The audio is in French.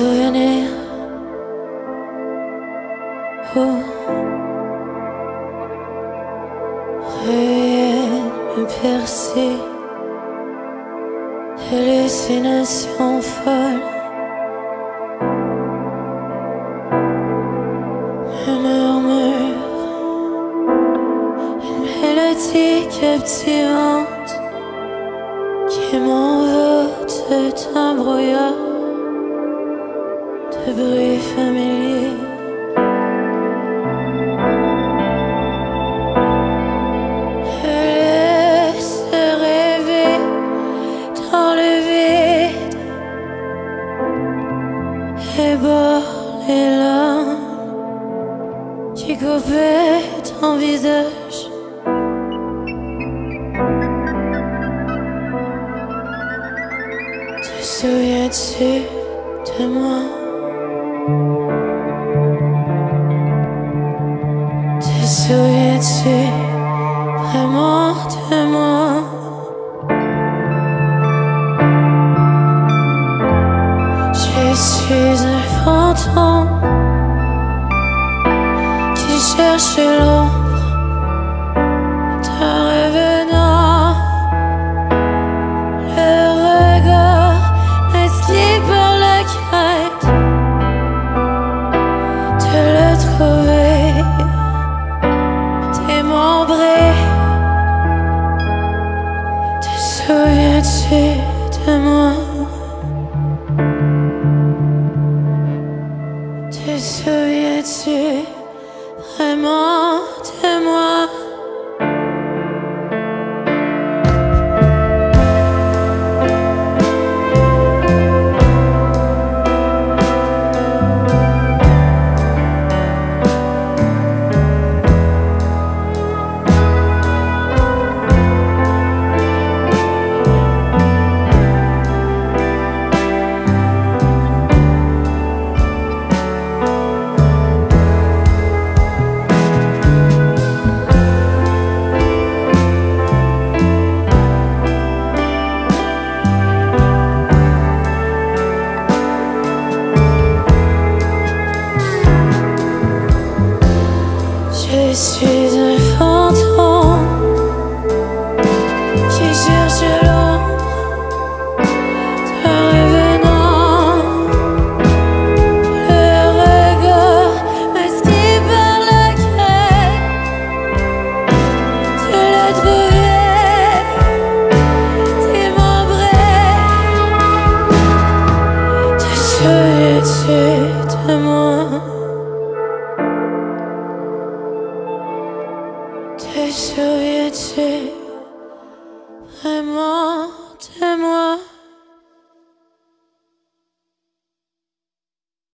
souvenir. Oh. Ruelle me. Hallucination folle. Une mélodie captivante qui m'envoûte d'un brouillard de bruit familier. Je laisse rêver dans le vide et boire les larmes qui coupaient ton visage. Te souviens-tu de moi? Te souviens-tu vraiment de moi? Je suis un fantôme qui cherche l'ombre souviens-tu de moi? Te souviens-tu vraiment de moi? Suis un fantôme qui cherche l'ombre d'un revenant. Le regard masqué par la crainte de le trouver démembré. Te souviens-tu de moi? Te souviens-tu vraiment de moi?